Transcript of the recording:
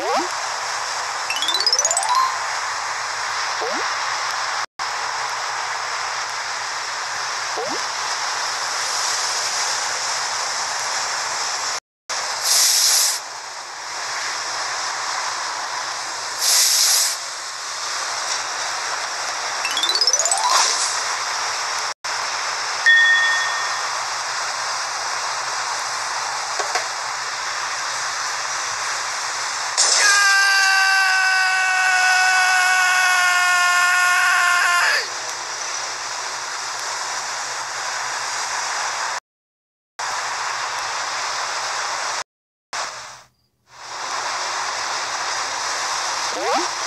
Huh? What?